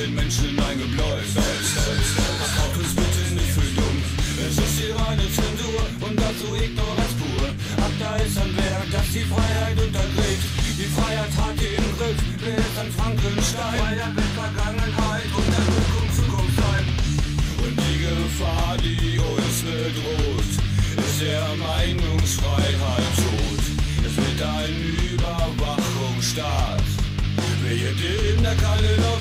den Menschen eingebläut. Macht uns bitte nicht für dumm. Es ist die reine Zensur und dazu Ignoranz pur. Ab da ist ein Werk, das die Freiheit untergräbt. Die Freiheit hat den Griff, wer ist ein Frankenstein? Freiheit mit Vergangenheit und der Zukunft Zukunft sein. Und die Gefahr, die uns bedroht, ist der Meinungsfreiheit tot. Es wird ein Überwachungsstaat. Wer dem der keine Lobby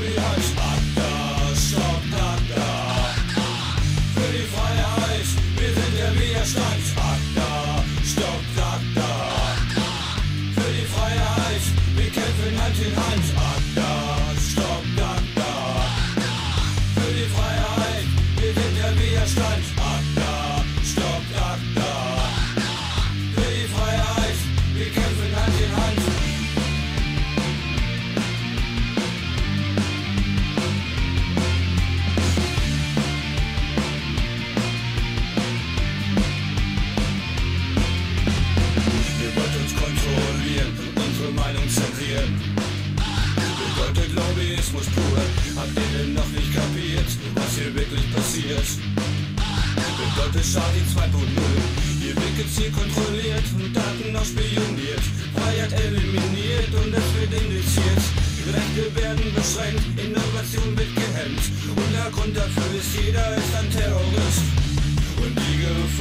wir sind der Lobbyismus pur. Habt ihr denn noch nicht kapiert, was hier wirklich passiert? Bedeutet Stasi 2.0. Ihr wird gezielt kontrolliert und Daten noch spioniert. Freiheit eliminiert und es wird indiziert. Rechte werden beschränkt, Innovation wird gehemmt. Und der Grund dafür ist, jeder ist ein Terrorist. Und die Gefahr,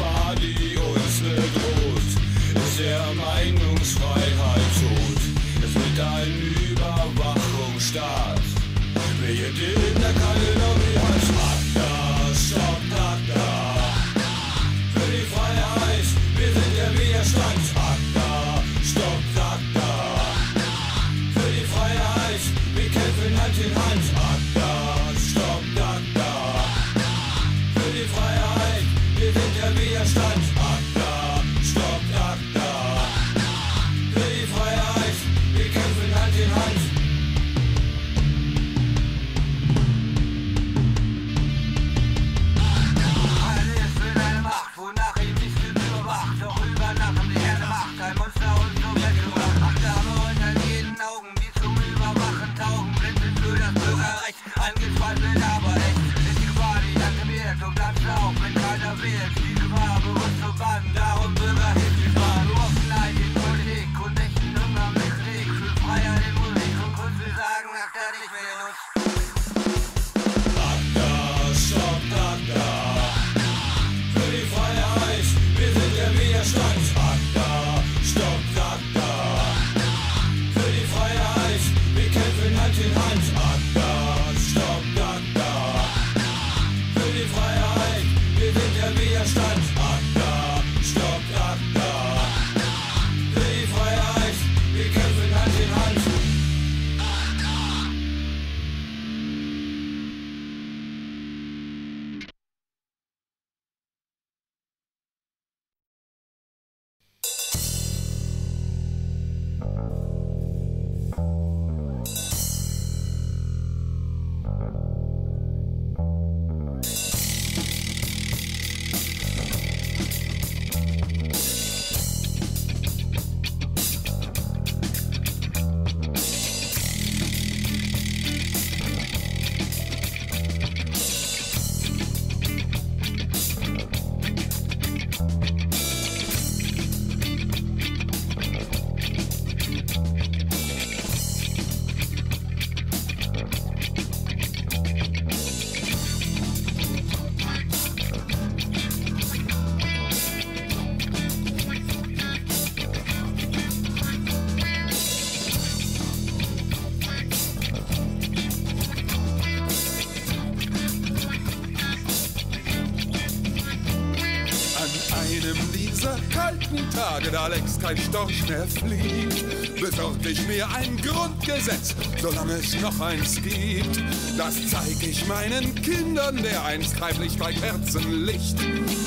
einem dieser kalten Tage, da längst kein Storch mehr fliegt, besorg ich mir ein Grundgesetz, solange es noch eins gibt. Das zeig ich meinen Kindern, der einst heimlich bei Kerzenlicht.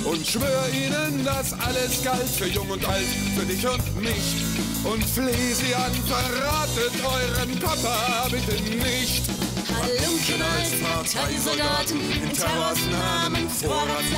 Und schwör ihnen, dass alles galt für Jung und Alt, für dich und mich. Und fleh sie an, verratet euren Papa bitte nicht. Halunken als Parteisoldaten in Terrors Namen Vorrats